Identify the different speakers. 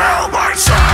Speaker 1: will myself